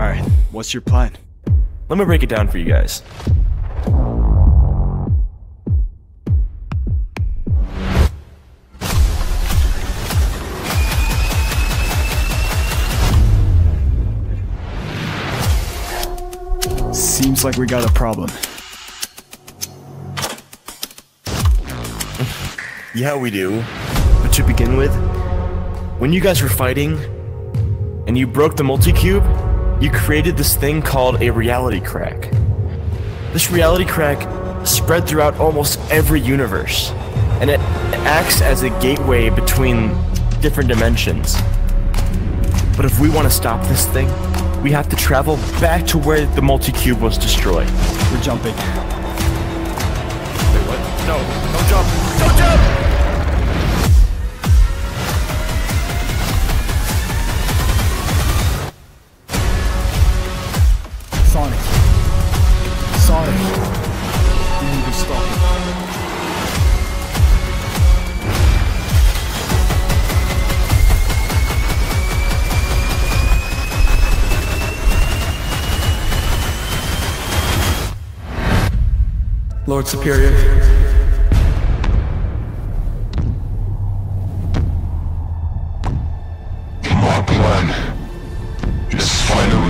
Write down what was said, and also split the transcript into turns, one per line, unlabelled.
Alright, what's your plan?
Let me break it down for you guys.
Seems like we got a problem.
Yeah, we do. But to begin with, when you guys were fighting and you broke the multi-cube, you created this thing called a reality crack. This reality crack spread throughout almost every universe, and it acts as a gateway between different dimensions. But if we want to stop this thing, we have to travel back to where the multi-cube was destroyed.
We're jumping.
Wait, what? No, don't jump! Don't jump!
Sonic. Sonic. You need to stop.
Lord Superior. My plan is finally